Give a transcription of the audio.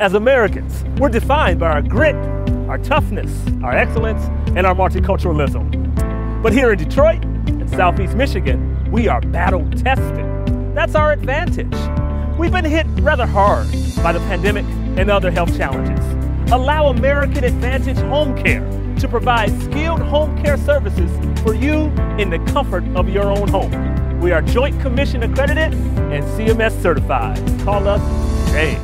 As Americans, we're defined by our grit, our toughness, our excellence, and our multiculturalism. But here in Detroit and Southeast Michigan, we are battle tested. That's our advantage. We've been hit rather hard by the pandemic and other health challenges. Allow American Advantage Home Care to provide skilled home care services for you in the comfort of your own home. We are Joint Commission accredited and CMS certified. Call us today.